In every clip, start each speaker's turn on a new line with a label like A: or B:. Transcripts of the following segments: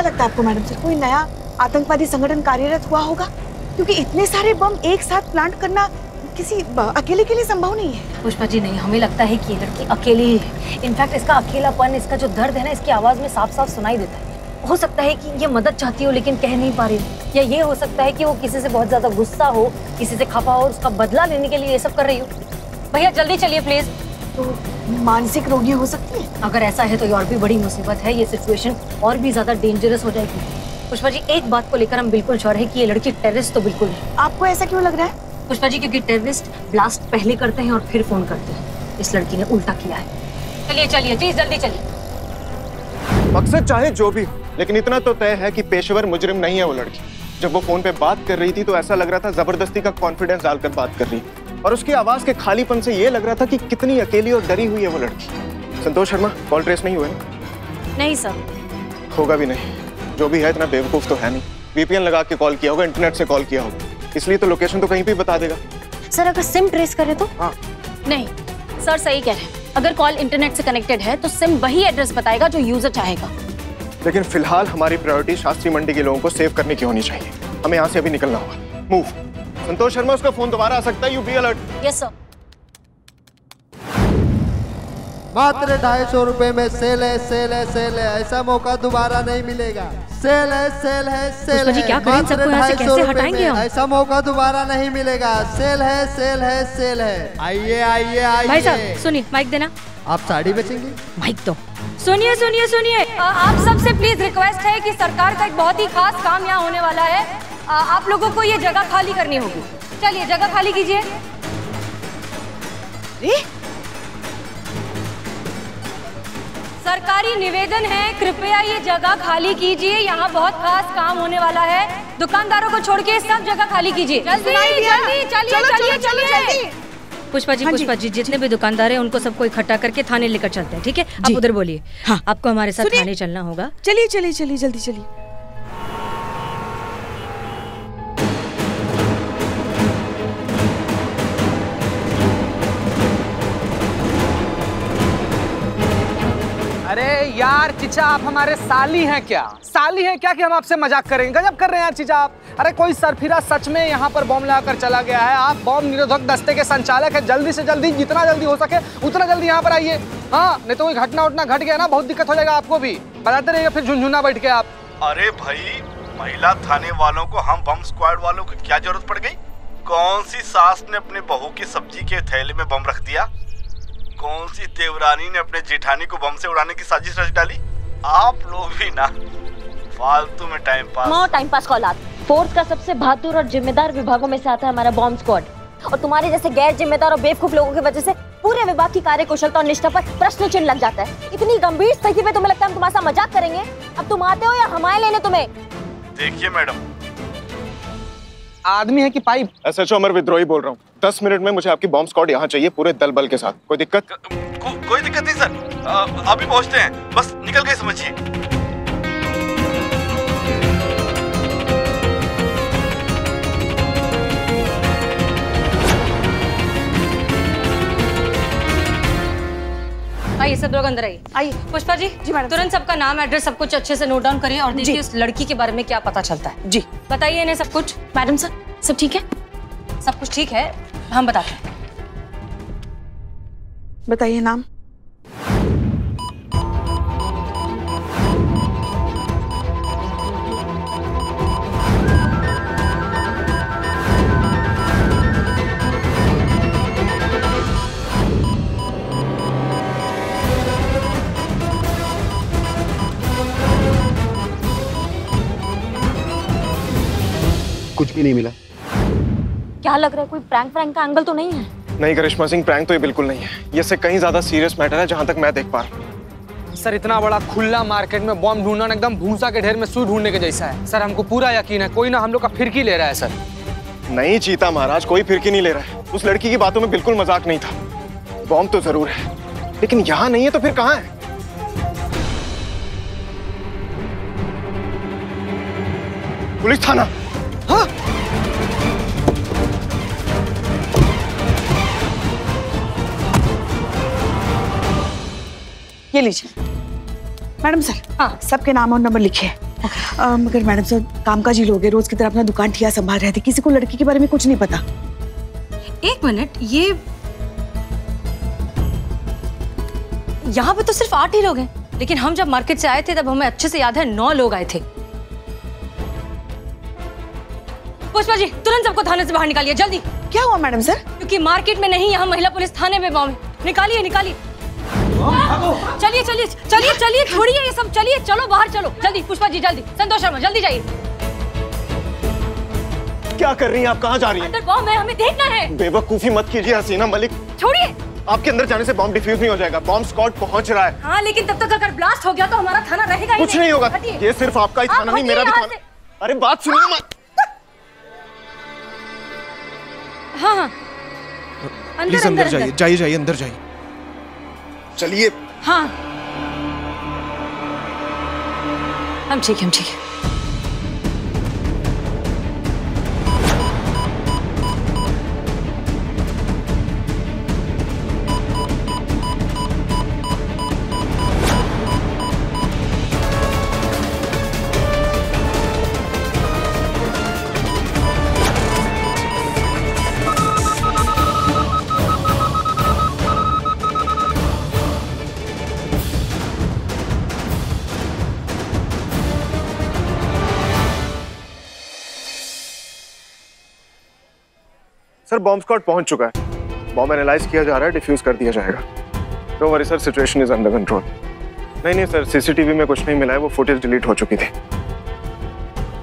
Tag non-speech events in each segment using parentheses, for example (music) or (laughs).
A: क्या लगता है आपको, मैडम सर कोई नया आतंकवादी संगठन कार्यरत हुआ होगा? क्योंकि इतने सारे बम एक साथ प्लांट करना किसी अकेले के लिए संभव नहीं है।
B: पुष्पा जी, नहीं, हमें लगता है कि ये लड़की अकेली ही है। इनफैक्ट इसका अकेलापन, इसका जो दर्द है ना, इसकी आवाज़ में साफ़ साफ़ सुनाई देता है। हो सकता है कि ये मदद चाहती हो, लेकिन कह नहीं पा रही। या ये हो सकता है कि वो किसी से बहुत ज़्यादा गुस्सा हो, किसी से खफा हो उसका बदला लेने के लिए ये सब कर रही हो। भैया, जल्दी चलिए प्लीज़
A: तो मानसिक रोगी हो सकती है?
B: अगर ऐसा है तो ये और भी बड़ी मुसीबत है ये सिचुएशन और भी ज़्यादा डेंजरस हो जाएगी। पुष्पा जी एक बात को लेकर हम बिल्कुल श्योर है कि ये लड़की टेररिस्ट तो बिल्कुल है
A: आपको ऐसा क्यों लग रहा है?
B: पुष्पा जी क्योंकि टेररिस्ट ब्लास्ट पहले करते हैं और फिर फ़ोन करते हैं। इस लड़की ने उल्टा किया है। चलिए चलिए जी जल्दी चलिए।
C: मकसद चाहे जो भी हो लेकिन इतना तो तय है कि पेशेवर मुजरिम नहीं है वो लड़की। जब वो फ़ोन पे बात कर रही थी तो ऐसा लग रहा था ज़बरदस्ती का कॉन्फिडेंस डालकर बात कर रही। है और उसकी आवाज़ के खालीपन से ये लग रहा था कि कितनी अकेली और डरी हुई है वो लड़की। संतोष शर्मा कॉल ट्रेस नहीं हुए ना?
B: नहीं सर
C: होगा भी नहीं। जो भी है इतना बेवकूफ़ तो है नहीं। वीपीएन लगा के कॉल किया होगा इंटरनेट से कॉल किया होगा। इसलिए तो लोकेशन तो कहीं भी बता देगा।
B: सर अगर सिम ट्रेस करे तो?
C: हाँ।
D: नहीं। सर सही कह रहे हैं। अगर कॉल इंटरनेट से कनेक्टेड है तो सिम वही एड्रेस बताएगा जो यूज़र चाहेगा।
C: लेकिन फ़िलहाल हमारी प्रायोरिटी शास्त्री मंडी के लोगों को सेव करने की होनी चाहिए। हमें यहाँ से अभी निकलना होगा। मूव संतोष शर्मा उसका फ़ोन दोबारा आ सकता है you be alert
D: yes sir
E: मात्र ढाई सौ रूपए में सेल है सेल है सेल है। ऐसा मौका दोबारा नहीं मिलेगा। सेल है सेल है सेल है।
B: क्या करें?
E: मात्र
B: सबको यहाँ से कैसे हटाएँगे
E: में
B: हम?
E: ऐसा मौका दोबारा नहीं मिलेगा। सेल है सेल है सेल है। आइए आइए आइए।
B: भाई साहब सुनिए माइक देना।
E: आप साड़ी बेचेंगे?
B: माइक दो
D: सुनिए सुनिए सुनिए। आप सबसे प्लीज़ रिक्वेस्ट है कि सरकार का एक बहुत ही खास काम यहाँ होने वाला है। आप लोगों को ये जगह खाली करनी होगी। चलिए जगह खाली कीजिए। सरकारी निवेदन है कृपया ये जगह खाली कीजिए। यहाँ बहुत खास काम होने वाला है। दुकानदारों को छोड़ के सब जगह खाली कीजिए। जल्दी जल्दी चलिए चलिए
A: चलो, चलो,
D: चलिए।
B: पुष्पा जी
A: हाँ
B: पुष्पा जी जितने भी दुकानदार हैं उनको सबको इकट्ठा करके थाने लेकर चलते हैं ठीक है? आप उधर बोलिए।
A: हाँ।
B: आपको हमारे साथ थाने चलना होगा।
A: चलिए चलिए चलिए जल्दी चलिए।
F: यार, चिचा, आप हमारे साली हैं क्या? साली हैं क्या कि हम आपसे मज़ाक करेंगे? गजब कर रहे हैं यार, चिचा आप। अरे, कोई सरफिरा सच में यहाँ पर बॉम्ब लगाकर चला गया है? आप बॉम्ब निरोधक दस्ते के संचालक है। जल्दी से जल्दी, जितना जल्दी हो सके, उतना जल्दी यहाँ पर आइए। हाँ नहीं तो कोई घटना उटना घट गया ना, बहुत दिक्कत हो जाएगा आपको भी। बताते रहिएगा फिर झुंझुना बैठ के आप।
G: अरे भाई, महिला थाने वालों को हम बम स्क्वाड वालों की क्या ज़रूरत पड़ गई? कौन सी सास ने अपने बहू की सब्ज़ी के थैले में बम रख दिया? कौन सी देवरानी ने अपने जेठानी को बम से उड़ाने की साजिश रच डाली? आप लोग भी ना। फालतू में time pass
H: time pass call आप। फोर्स का सबसे बहादुर और जिम्मेदार विभागों में से आता है हमारा बॉम्ब स्क्वाड और तुम्हारे जैसे गैर जिम्मेदार और बेवकूफ़ लोगों की वजह से पूरे विभाग की कार्य कुशलता और निष्ठा पर प्रश्न चिन्ह लग जाता है। इतनी गंभीर स्थिति में तुम्हें लगता है हम तुम्हारा सा मज़ाक करेंगे? अब तुम आते हो या हमारे लेने तुम्हें?
G: देखिए मैडम।
F: आदमी है कि पाइप?
C: एस एच अमर विद्रोही बोल रहा हूँ। दस मिनट में मुझे आपकी बॉम्ब स्क्वाड यहाँ चाहिए पूरे दल बल के साथ। कोई दिक्कत?
G: को, कोई दिक्कत नहीं सर। अभी पहुँचते हैं। बस निकल गए समझिए।
B: आइए सब लोग अंदर आइए।
A: आइए।
B: पुष्पा जी
A: जी, मैडम।
B: तुरंत सबका नाम एड्रेस सब कुछ अच्छे से नोट डाउन करिए और देखिए उस लड़की के बारे में क्या पता चलता है।
A: जी।
B: बताइए इन्हें सब कुछ।
D: मैडम सर सब ठीक है?
B: सब कुछ ठीक है? हम बताते हैं।
A: बताइए नाम।
E: कुछ भी नहीं मिला।
H: क्या लग रहा है? कोई प्रैंक प्रैंक का एंगल तो नहीं है?
C: नहीं करिश्मा सिंह प्रैंक तो ये बिल्कुल नहीं है। ये से कहीं ज़्यादा सीरियस मैटर है जहाँ तक मैं देख पा रहा हूँ।
F: सर इतना बड़ा खुला मार्केट में बॉम्ब ढूंढना एकदम भूसा के ढेर में सुई ढूँढने के जैसा है। सर हमको पूरा यकीन है कोई ना हम लोग का फिरकी ले रहा है सर।
C: नहीं चीता महाराज कोई फिरकी नहीं ले रहा है। उस लड़की की बातों में बिल्कुल मज़ाक नहीं था। बॉम्ब तो ज़रूर है। लेकिन यहाँ नहीं है तो फिर कहाँ है? पुलिस थाना।
A: ये लीजिए। मैडम सर हाँ। सबके नाम और नंबर लिखिए अ, मगर मैडम सर कामकाजी लोग हैं रोज की तरह अपना दुकान ठिया संभाल रहे थे किसी को लड़की के बारे में कुछ नहीं पता।
D: एक मिनट ये यहाँ पे तो सिर्फ़ आठ ही लोग हैं लेकिन हम जब मार्केट से आए थे तब हमें अच्छे से याद है नौ लोग आए थे। पुष्पा जी तुरंत सबको थाने से बाहर निकालिए जल्दी।
A: क्या हुआ मैडम सर?
D: क्योंकि मार्केट में नहीं यहाँ महिला पुलिस थाने में बॉम्ब है। निकालिए निकालिए। चलिए चलिए चलिए चलिए छोड़िए ये सब चलिए चलो बाहर चलो। जल्दी पुष्पा जी जल्दी संतोष शर्मा जल्दी जाइए।
C: क्या कर रही हैं आप? कहाँ जा रही हैं?
D: अंदर बॉम्ब है हमें देखना है।
C: बेवकूफ़ी मत कीजिए हसीना मलिक।
D: छोड़िए।
C: आपके अंदर जाने से बॉम्ब डिफ्यूज नहीं हो जाएगा। बॉम्ब स्क्वाड पहुँच रहा है।
D: हाँ लेकिन तब तक अगर ब्लास्ट हो गया तो हमारा थाना रहेगा
C: कुछ नहीं। होगा। ये सिर्फ़ आपका ही थाना नहीं मेरा भी थाना। अरे बात सुनिए मत।
D: हाँ हाँ। अंदर
C: जाइए
D: अंदर।
C: जाइए जाइए अंदर जाइए। चलिए।
D: हाँ। हम ठीक है हम ठीक है।
C: सर बॉम्ब स्क्वाड पहुँच चुका है। बॉम्ब एनालाइज किया जा रहा है डिफ्यूज कर दिया जाएगा। तो worry sir situation is under control नहीं नहीं सर सीसीटीवी में कुछ नहीं मिला है वो फुटेज डिलीट हो चुकी थी।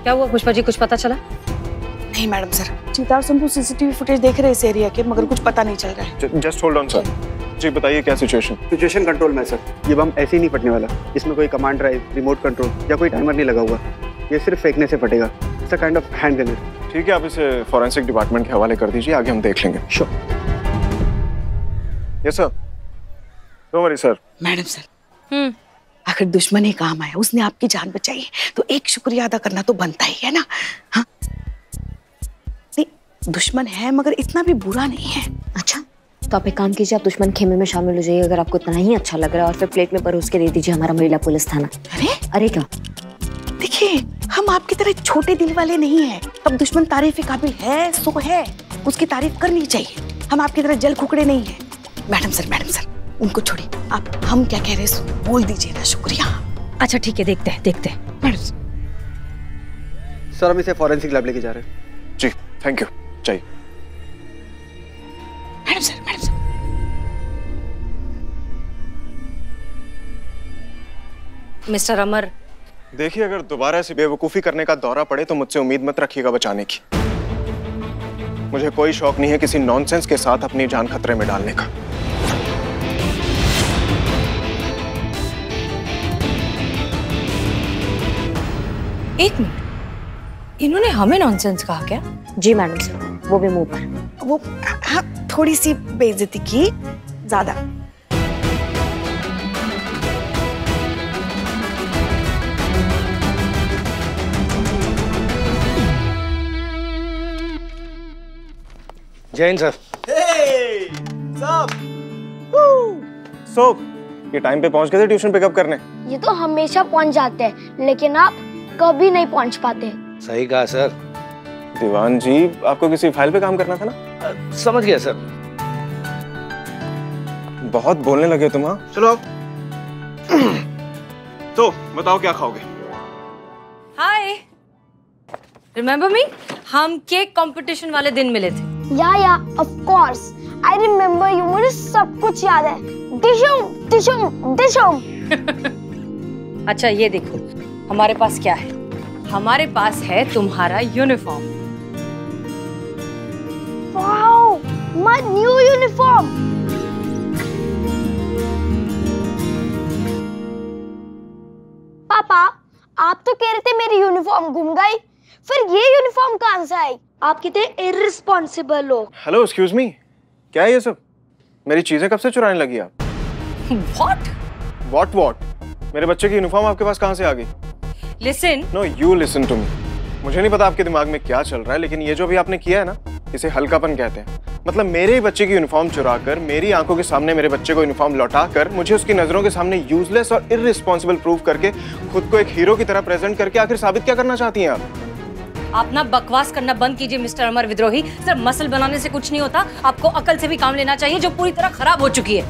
D: क्या हुआ? पुष्पा जी कुछ पता चला?
A: नहीं madam sir Chitar Sandhu CCTV footage देख रहे इस एरिया के मगर कुछ पता नहीं चल रहा है।
C: जस्ट होल्ड ऑन सर जी बताइए क्या सिचुएशन
I: सिचुएशन कंट्रोल में सर ये बम ऐसे ही नहीं फटने वाला। इसमें कोई कमांड ड्राइव रिमोट कंट्रोल या कोई टाइमर नहीं लगा हुआ। ये सिर्फ़ फेंकने से फटेगा। It's a kind of hand grenade
C: ठीक है आप इसे फॉरेंसिक डिपार्टमेंट के हवाले कर दीजिए आगे हम देख लेंगे।
I: Sure
C: yes sir don't worry sir
A: madam sir
D: hmm.
A: अगर दुश्मन ही काम आया उसने आपकी जान बचाई है तो एक शुक्रिया अदा करना तो बनता ही है ना? हाँ? नहीं दुश्मन है मगर इतना भी बुरा नहीं है।
H: अच्छा तो आप एक काम कीजिए आप दुश्मन खेमे में शामिल हो जाइए अगर आपको इतना ही अच्छा लग रहा है और फिर प्लेट में परोस के दे दीजिए हमारा महिला पुलिस थाना।
A: अरे?
H: अरे क्या?
A: देखिए हम आपकी तरह छोटे दिल वाले नहीं हैं। अब दुश्मन तारीफ़ के काबिल है सो है। उसकी तारीफ़ करनी चाहिए। हम आपकी तरह जल खुकड़े नहीं हैं। मैडम सर मैडम सर उनको छोड़िए। आप हम क्या कह रहे हैं बोल दीजिए ना शुक्रिया।
D: अच्छा ठीक है देखते हैं देखते हैं।
A: Madam sir.
I: सर हम इसे फॉरेंसिक लैब लेके जा रहे हैं।
C: जी थैंक यू चाहिए।
A: Madam sir madam sir.
D: Mister Amar
C: देखिए अगर दोबारा ऐसी बेवकूफ़ी करने का दौरा पड़े तो मुझसे उम्मीद मत रखिएगा बचाने की। मुझे कोई शौक नहीं है किसी नॉनसेंस के साथ अपनी जान खतरे में डालने का।
D: एक मिनट। इन्होंने हमें नॉनसेंस कहा क्या?
H: जी मैडम सर वो भी मुँह पर।
A: वो हाँ थोड़ी सी बेइज्जती की ज़्यादा।
F: जैन सर।
C: सो ये टाइम पे पहुँच गए थे ट्यूशन पिकअप करने।
J: ये तो हमेशा पहुँच जाते हैं लेकिन आप कभी नहीं पहुँच पाते।
F: सही कहा सर।
C: दीवान जी आपको किसी फ़ाइल पे काम करना था ना?
F: आ, समझ गया सर।
C: बहुत बोलने लगे तुम हाँ? चलो आओ तो बताओ क्या खाओगे?
D: हाय रिमेम्बर मी हम केक कंपटीशन वाले दिन मिले थे।
J: या या of course I remember you मुझे सब कुछ याद है। डिशुम डिशुम डिशुम (laughs)
D: अच्छा ये देखो हमारे पास क्या है? हमारे पास है तुम्हारा uniform
J: wow my new uniform पापा आप तो कह रहे थे मेरी यूनिफॉर्म गुम गई। फिर ये यूनिफॉर्म कहाँ से आई? आप कितने इररिस्पॉन्सिबल लोग।
C: हेलो एक्सक्यूज मी क्या है ये सब? मेरी चीज़ें कब से चुराने लगी आप?
D: व्हाट
C: वॉट वॉट मेरे बच्चे की यूनिफॉर्म आपके पास कहाँ से आ गई?
D: Listen
C: no you listen to me मुझे नहीं पता आपके दिमाग में क्या चल रहा है लेकिन ये जो भी आपने किया है ना इसे हल्कापन कहते हैं। मतलब मेरे ही बच्चे की यूनिफॉर्म चुरा कर मेरी आँखों के सामने मेरे बच्चे को यूनिफॉर्म लौटा कर मुझे उसकी नज़रों के सामने यूजलेस और इररिस्पॉन्सिबल प्रूव करके खुद को एक हीरो की तरह प्रेजेंट करके आखिर साबित क्या करना चाहती हैं आप?
D: आप ना बकवास करना बंद कीजिए, मिस्टर अमर विद्रोही। सिर्फ़ मसल बनाने से कुछ नहीं होता। आपको अकल से भी काम लेना चाहिए, जो पूरी तरह खराब हो चुकी है।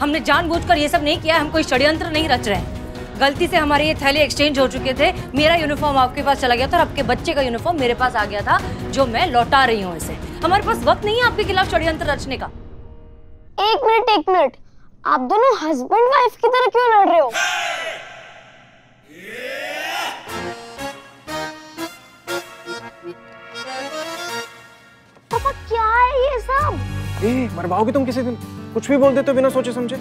D: हमने जानबूझकर ये सब नहीं किया हम कोई षड्यंत्र नहीं रच रहे हैं। गलती से हमारे ये थैले एक्सचेंज हो चुके थे। मेरा यूनिफॉर्म आपके पास चला गया था और आपके बच्चे का यूनिफॉर्म मेरे पास आ गया था, जो मैं लौटा रही हूँ इसे। हमारे पास वक्त नहीं है आपके खिलाफ षड्यंत्र रचने का।
J: एक मिनट एक मिनट। आप दोनों हस्बैंड वाइफ की तरह क्यों लड़ रहे हो? है सब।
C: ए मरवाओगी तुम किसी दिन। कुछ भी बोल देते हो बिना सोचे समझे।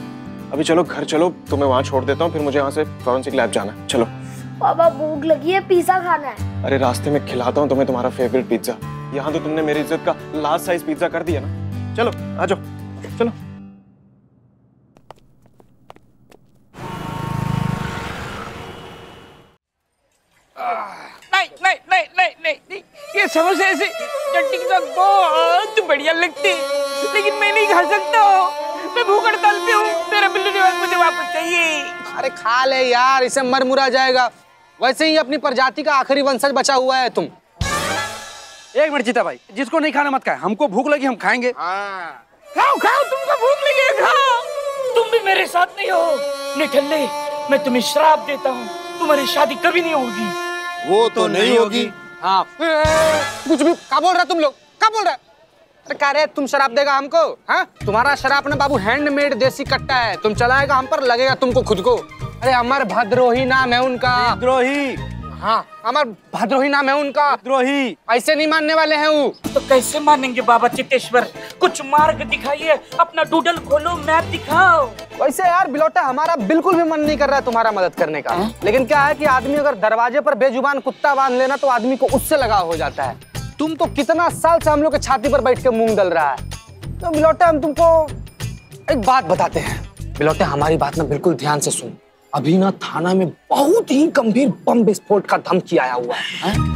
C: अभी चलो घर चलो तुम्हें वहाँ छोड़ देता हूँ फिर मुझे यहाँ से फॉरेंसिक लैब जाना है। चलो।
J: पापा भूख लगी है पिज्जा खाना है।
C: अरे रास्ते में खिलाता हूँ तुम्हें तुम्हारा फेवरेट पिज्जा यहाँ तो तुमने मेरी इज़्ज़त का लास्ट साइज़ पिज्जा कर दिया ना। चलो आ जाओ। चलो।
K: नहीं नहीं नहीं नहीं नहीं नहीं। ये समोसे ऐसे चटनी के साथ बहुत बढ़िया लगते। लेकिन मैं नहीं खा सकता। हूँ मैं भूख हड़ताल पे हूँ। मेरा बिल्लू निवास मुझे वापस चाहिए।
F: अरे खा ले यार इसे मर मुरा जाएगा। वैसे ही अपनी प्रजाति का आखिरी वंशज बचा हुआ है तुम।
L: एक मिनट जीता भाई जिसको नहीं खाना मत खाए। हमको भूख लगी हम खाएँगे।
K: खाओ खाओ तुमको भूख लगी है खाओ। तुम भी मेरे साथ नहीं हो। निठल्ले मैं तुम्हें श्राप देता हूँ। तुम्हारी शादी कभी नहीं होगी।
L: वो तो नहीं होगी।
F: हाँ। कुछ भी क्या बोल रहे तुम लोग? क्या बोल रहे? अरे कह रहे तुम शराब देगा हमको हाँ? तुम्हारा शराब ना बाबू हैंडमेड देसी कट्टा है। तुम चलाएगा हम पर लगेगा तुमको खुद को। अरे अमर भद्रोही नाम है उनका।
L: द्रोही
F: हाँ अमर भद्रोही नाम है उनका।
L: द्रोही
F: ऐसे नहीं मानने वाले हैं वो।
K: तो कैसे मानेंगे बाबा चित्तेश्वर कुछ मार्ग दिखाइए अपना डूडल खोलो मैप दिखाओ।
F: वैसे यार बिलोटा हमारा बिल्कुल भी मन नहीं कर रहा है तुम्हारा मदद करने का। है? लेकिन क्या है कि आदमी अगर दरवाजे पर बेजुबान कुत्ता बाँध लेना तो आदमी को उससे लगाव हो जाता है। तुम तो कितना साल से हम लोग के छाती पर बैठ के मूंग दल रहा है। तो बिलोटे हम तुमको एक बात बताते हैं। बिलोटे हमारी बात ना बिल्कुल ध्यान से सुन। अभी ना थाना में बहुत ही गंभीर बम विस्फोट का धमकी आया हुआ है हैं?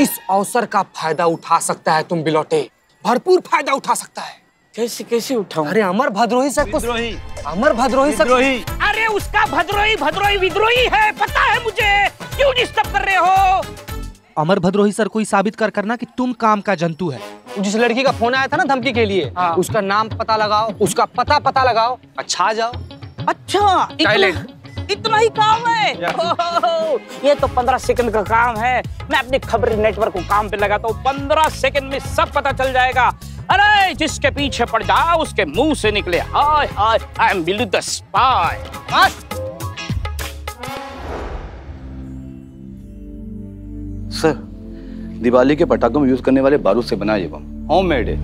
F: इस अवसर का फ़ायदा उठा सकता है तुम बिलोटे। भरपूर फ़ायदा उठा सकता है।
K: कैसे कैसे उठाऊं?
F: अरे अमर भद्रोही सर को अमर भद्रोही सर
K: अरे उसका भद्रोही भद्रोही विद्रोही है। पता है मुझे। क्यों डिस्टर्ब कर रहे हो?
M: अमर भद्रोही सर को ही साबित कर करना कि तुम काम का जंतु है।
F: जिस लड़की का फ़ोन आया था ना धमकी के लिए
K: हाँ।
F: उसका नाम पता लगाओ उसका पता पता लगाओ अच्छा आ जाओ।
K: अच्छा. इतना, इतना ही काम है। ओहो, ये तो पंद्रह सेकंड का काम है। मैं अपने खबर नेटवर्क को काम पे लगाता हूँ। पंद्रह सेकंड में सब पता चल जाएगा। अरे जिसके पीछे पड़ जाओ उसके मुँह से निकले। Hi hi I am Billu the spy
N: sir Diwali के पटाखों में यूज़ करने वाले बारूद से बना ये बम। होम मेड है।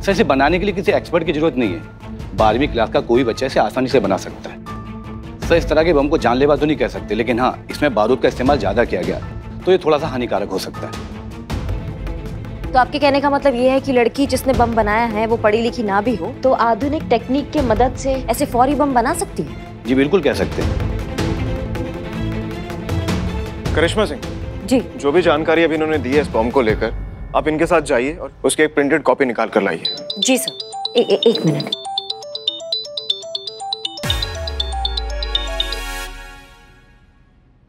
N: सर, इसे बनाने के लिए किसी एक्सपर्ट की ज़रूरत नहीं है। बारहवीं क्लास का कोई बच्चा इसे आसानी से बना सकता है। सर, इस तरह के बम को जानलेवा तो नहीं कह सकते, लेकिन हाँ इसमें बारूद का इस्तेमाल ज़्यादा किया गया तो ये थोड़ा सा हानिकारक हो सकता है।
H: तो आपके कहने का मतलब ये है कि लड़की जिसने बम बनाया है वो पढ़ी लिखी ना भी हो तो आधुनिक टेक्निक के मदद से ऐसे फौरी बम बना सकती है?
N: जी बिल्कुल कह सकते हैं।
C: करिश्मा सिंह
B: जी।
C: जो भी जानकारी अभी इन्होंने दी है इस बॉम्ब को लेकर आप इनके साथ जाइए और उसकी एक प्रिंटेड कॉपी निकाल कर लाइए।
B: जी सर।
H: ए, ए, एक मिनट।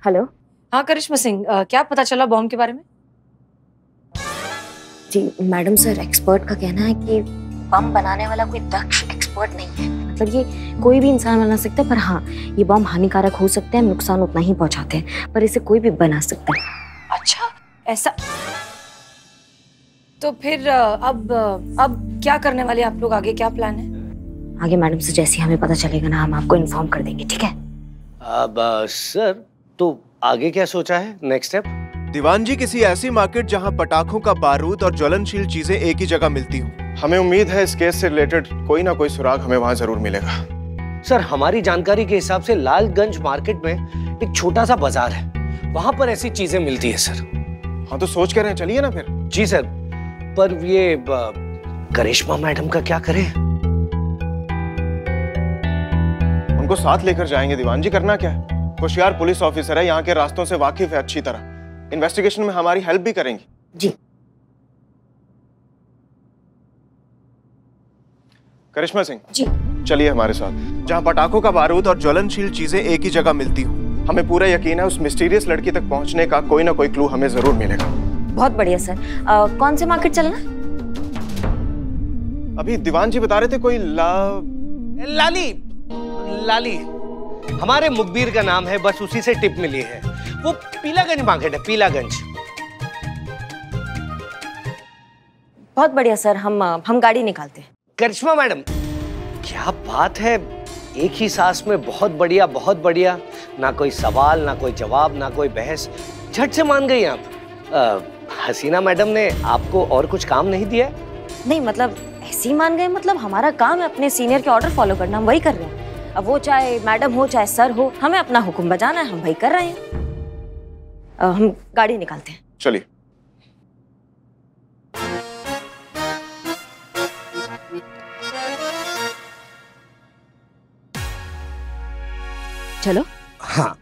H: हेलो?
B: हाँ करिश्मा सिंह क्या पता चला बॉम्ब के बारे में?
H: जी मैडम सर एक्सपर्ट का कहना है कि बम बनाने वाला कोई दक्ष एक्सपर्ट नहीं है। मतलब ये कोई भी इंसान बना सकता है पर हाँ ये बम हानिकारक हो सकते हैं नुकसान उतना ही पहुंचाते हैं पर इसे कोई भी बना सकता है।
B: अच्छा ऐसा? तो फिर अब अब क्या करने वाले आप लोग आगे? क्या प्लान है?
H: आगे मैडम से जैसे हमें पता चलेगा ना हम आपको इन्फॉर्म कर देंगे ठीक है?
O: अब सर तो आगे क्या सोचा है? नेक्स्ट स्टेप
C: दीवान जी किसी ऐसी मार्केट जहाँ पटाखों का बारूद और ज्वलनशील चीज़ें एक ही जगह मिलती हूँ। हमें उम्मीद है इस केस से रिलेटेड कोई ना कोई सुराग हमें वहाँ ज़रूर मिलेगा।
O: सर हमारी जानकारी के हिसाब से लालगंज मार्केट में एक छोटा सा बाज़ार है। वहाँ पर ऐसी चीज़ें मिलती है सर।
C: हाँ तो सोच कर रहे हैं चलिए ना फिर।
O: जी सर। पर ये करिश्मा मैडम का क्या करें?
C: उनको साथ लेकर जाएँगे दीवान जी करना क्या है? होशियार पुलिस ऑफिसर है यहाँ के रास्तों से वाकिफ है अच्छी तरह। इन्वेस्टिगेशन में हमारी हेल्प भी करेंगी।
H: जी।
C: करिश्मा सिंह।
H: जी।
C: चलिए हमारे साथ। जहाँ पटाखों का बारूद और ज्वलनशील चीज़ें एक ही जगह मिलती हो हमें पूरा यकीन है उस मिस्टीरियस लड़की तक पहुँचने का कोई ना कोई क्लू हमें ज़रूर मिलेगा।
H: बहुत बढ़िया सर। अ, कौन से मार्केट चलना?
C: अभी दीवान जी बता रहे थे कोई ला
O: लाली। लाली हमारे मुखबिर का नाम है बस उसी से टिप मिली है। वो पीलागंज मार्केट है पीलागंज।
H: बहुत बढ़िया सर। हम हम गाड़ी निकालते हैं।
O: करिश्मा मैडम क्या बात है? एक ही सांस में बहुत बढ़िया बहुत बढ़िया। ना कोई सवाल ना कोई जवाब ना कोई बहस। झट से मान गई आप। हसीना मैडम ने आपको और कुछ काम नहीं दिया?
H: नहीं मतलब ऐसे ही मान गए मतलब हमारा काम है अपने सीनियर के ऑर्डर फॉलो करना हम वही कर रहे हैं। अब वो चाहे मैडम हो चाहे सर हो हमें अपना हुक्म बजाना है हम वही कर रहे हैं। हम गाड़ी निकालते हैं।
C: चलिए।
H: चलो।
O: हाँ।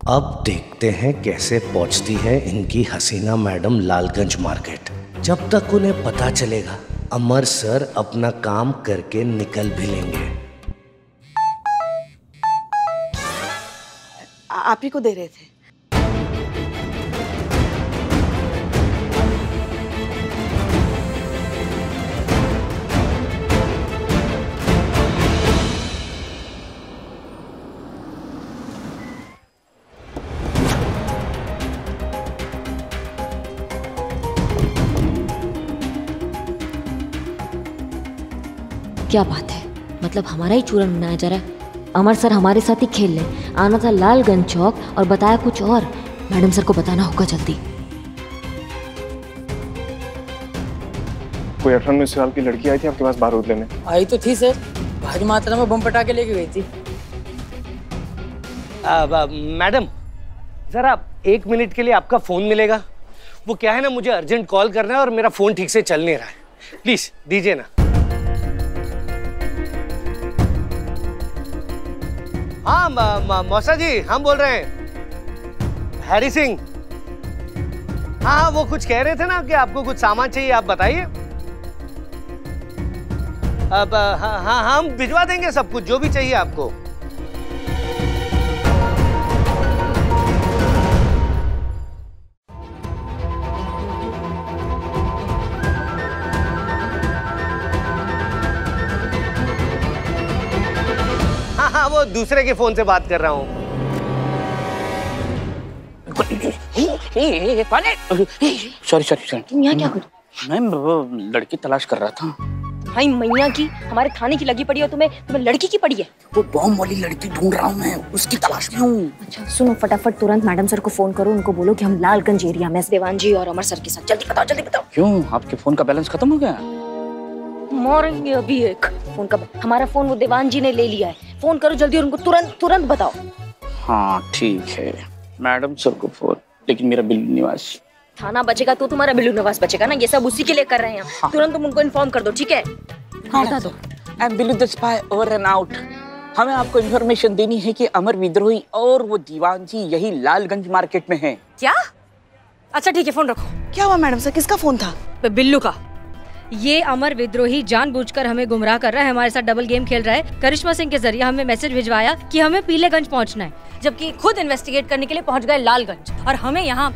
O: अब देखते हैं कैसे पहुँचती है इनकी हसीना मैडम लालगंज मार्केट। जब तक उन्हें पता चलेगा अमर सर अपना काम करके निकल भी लेंगे।
A: आप ही को दे रहे थे।
H: क्या बात है? मतलब हमारा ही चूरन बनाया जा रहा है। अमर सर हमारे साथ ही खेल लें। आना था लालगंज चौक और बताया कुछ और। मैडम सर को बताना होगा जल्दी।
C: कोई अठारह उन्नीस साल की लड़की आई थी आपके पास बारूद लेने?
P: आई तो थी सर। भारी मात्रा में बम पटाखे लेके गई थी।
O: मैडम जरा एक मिनट के लिए आपका फ़ोन मिलेगा। वो क्या है ना मुझे अर्जेंट कॉल करना है और मेरा फ़ोन ठीक से चल नहीं रहा है। प्लीज़ दीजिए ना। हाँ मौसा जी, हम बोल रहे हैं। हैरी सिंह। हाँ हाँ वो कुछ कह रहे थे ना कि आपको कुछ सामान चाहिए, आप बताइए। अब हाँ हाँ हम भिजवा देंगे सब कुछ, जो भी चाहिए आपको। दूसरे के फ़ोन से बात कर रहा हूँ।
K: सॉरी सॉरी सॉरी
H: तुम यहाँ क्या कर
K: मैं लड़की तलाश कर रहा था।
H: भाई मैया की हमारे थाने की लगी पड़ी है तुम्हें तुम्हें लड़की की पड़ी है?
K: वो बॉम्ब वाली लड़की ढूंढ रहा हूँ मैं उसकी तलाश में हूँ।
H: अच्छा सुनो फटाफट तुरंत मैडम सर को फ़ोन करो उनको बोलो कि हम लालगंज एरिया में देवान जी और अमर सर के साथ। जल्दी बताओ जल्दी बताओ।
K: क्यों? आपके फ़ोन का बैलेंस खत्म हो गया?
H: मारेंगे अभी एक। फ़ोन का हमारा फ़ोन वो देवान जी ने ले लिया है। फ़ोन करो जल्दी और उनको तुरंत तुरंत बताओ।
K: हाँ ठीक है। मैडम सर को फ़ोन लेकिन मेरा बिल्लू निवास।
H: थाना बचेगा तो तुम्हारा बिल्लू नवाज़ बचेगा ना ये सब उसी के लिए कर रहे हैं। तुरंत तुम उनको इन्फॉर्म कर दो ठीक है? हाँ बता दो।
K: I am Billu the spy over and out हमें आपको इन्फॉर्मेशन देनी है कि अमर विद्रोही और वो दीवान जी यही लालगंज मार्केट में हैं।
D: क्या? अच्छा ठीक है फ़ोन रखो।
A: क्या हुआ मैडम सर? किसका फ़ोन था?
D: बिल्लू का। ये अमर विद्रोही जानबूझकर हमें गुमराह कर रहा है हमारे साथ डबल गेम खेल रहा है। करिश्मा सिंह के ज़रिए हमें मैसेज भिजवाया कि हमें पीलेगंज पहुँचना है जबकि खुद इन्वेस्टिगेट करने के लिए पहुँच गए लालगंज और हमें यहाँ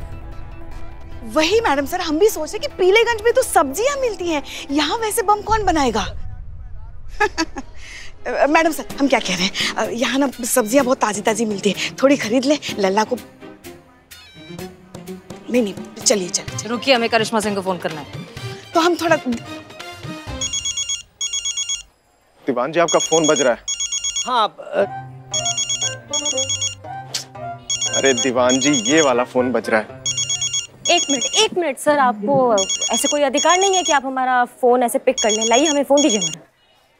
A: वही मैडम सर हम भी सोच रहे कि पीलेगंज में तो सब्ज़ियाँ मिलती हैं। यहाँ वैसे बम कौन बनाएगा? (laughs) मैडम सर हम क्या कह रहे हैं? यहाँ ना सब्ज़ियाँ बहुत ताजी ताजी मिलती है। थोड़ी खरीद ले लल्ला को। नहीं नहीं चलिए चलिए
D: रुकिए हमें करिश्मा सिंह को फ़ोन करना है।
A: तो हम थोड़ा
C: दीवान जी आपका फ़ोन बज रहा है।
O: हाँ
C: अरे दीवान जी ये वाला फ़ोन बज रहा है।
H: एक मिनट एक मिनट सर आपको ऐसे कोई अधिकार नहीं है कि आप हमारा फ़ोन ऐसे पिक कर लें? लाइए हमें फ़ोन दीजिए हमारा।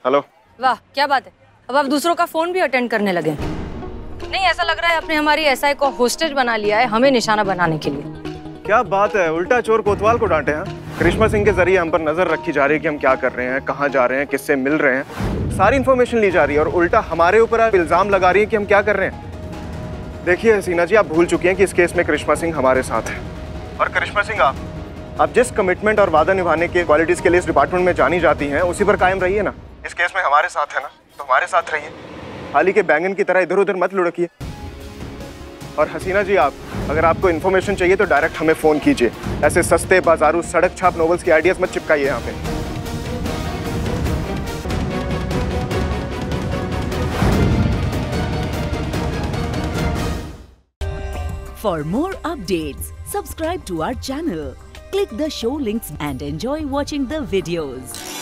C: हेलो।
D: वाह क्या बात है। अब आप दूसरों का फ़ोन भी अटेंड करने लगे नहीं ऐसा लग रहा है आपने हमारी एसआई को होस्टेज बना लिया है हमें निशाना बनाने के लिए।
C: क्या बात है उल्टा चोर कोतवाल को डांटे हैं। करिश्मा सिंह के ज़रिए हम पर नज़र रखी जा रही है कि हम क्या कर रहे हैं, कहाँ जा रहे हैं, किससे मिल रहे हैं। सारी इन्फॉर्मेशन ली जा रही है और उल्टा हमारे ऊपर आप इल्ज़ाम लगा रही है कि हम क्या कर रहे हैं। देखिए हसीना जी, आप भूल चुकी हैं कि इस केस में करिश्मा सिंह हमारे साथ है। और करिश्मा सिंह, आप आप जिस कमिटमेंट और वादा निभाने के क्वालिटीज के लिए इस डिपार्टमेंट में जानी जाती हैं, उसी पर कायम रहिए ना। इस केस में हमारे साथ है ना तो हमारे साथ रहिए। हाल ही के बैंगन की तरह इधर उधर मत लुढ़किए। और हसीना जी आप अगर आपको इन्फॉर्मेशन चाहिए तो डायरेक्ट हमें फ़ोन कीजिए ऐसे सस्ते बाजारू सड़क छाप नॉवेल्स के आइडियाज़ मत चिपकाइए यहाँ पे
Q: For more updates, subscribe to our channel, click the show links and enjoy watching the videos.